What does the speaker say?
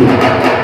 Thank